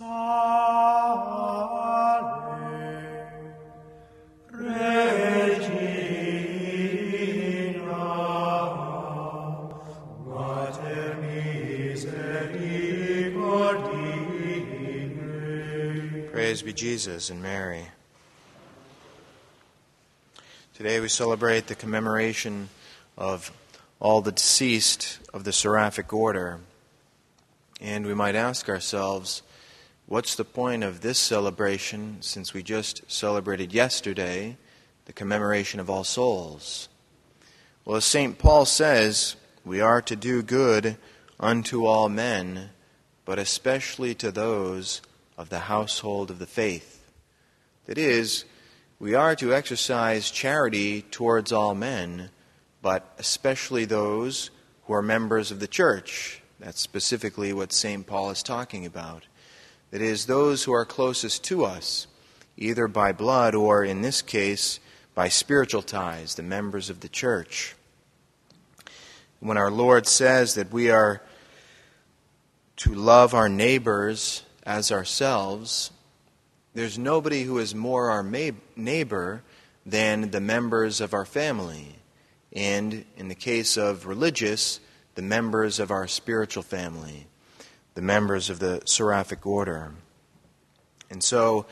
Praise be Jesus and Mary. Today we celebrate the commemoration of all the deceased of the Seraphic Order. And we might ask ourselves, what's the point of this celebration since we just celebrated yesterday the commemoration of all souls? Well, as St. Paul says, we are to do good unto all men, but especially to those of the household of the faith. That is, we are to exercise charity towards all men, but especially those who are members of the church. That's specifically what St. Paul is talking about. That is, those who are closest to us, either by blood or, in this case, by spiritual ties, the members of the church. When our Lord says that we are to love our neighbors as ourselves, there's nobody who is more our neighbor than the members of our family. And in the case of religious, the members of our spiritual family, the members of the Seraphic Order. And so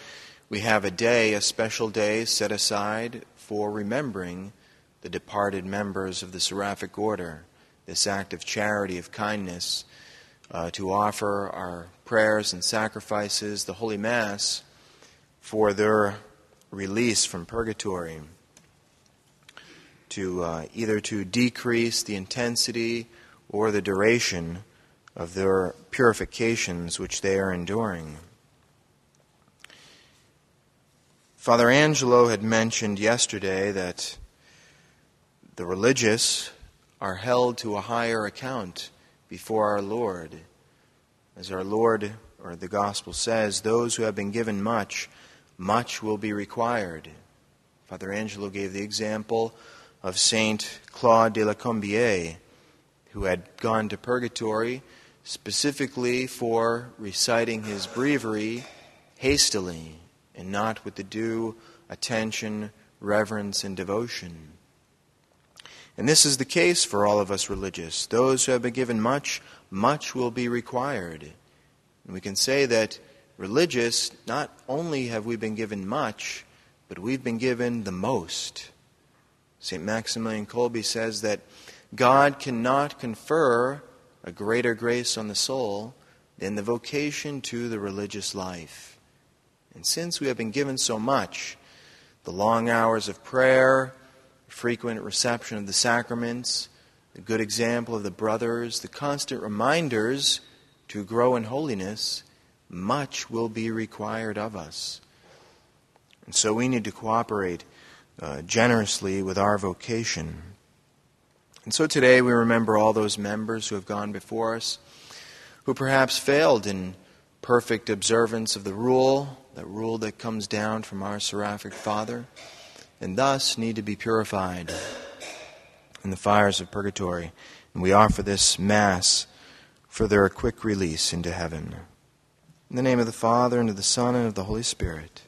we have a day, a special day set aside for remembering the departed members of the Seraphic Order, this act of charity, of kindness, uh, to offer our prayers and sacrifices, the Holy Mass, for their release from purgatory, to uh, either to decrease the intensity or the duration of their purifications which they are enduring. Father Angelo had mentioned yesterday that the religious are held to a higher account before our Lord. As our Lord or the Gospel says, those who have been given much, much will be required. Father Angelo gave the example of Saint Claude de la Colombière, who had gone to purgatory specifically for reciting his breviary hastily and not with the due attention, reverence, and devotion. And this is the case for all of us religious. Those who have been given much, much will be required. And we can say that religious, not only have we been given much, but we've been given the most. St. Maximilian Kolbe says that God cannot confer a greater grace on the soul than the vocation to the religious life. And since we have been given so much, the long hours of prayer, frequent reception of the sacraments, the good example of the brothers, the constant reminders to grow in holiness, much will be required of us. And so we need to cooperate uh, generously with our vocation. And so today we remember all those members who have gone before us, who perhaps failed in perfect observance of the rule, that rule that comes down from our seraphic Father and thus need to be purified in the fires of purgatory. And we offer this Mass for their quick release into heaven. In the name of the Father, and of the Son, and of the Holy Spirit.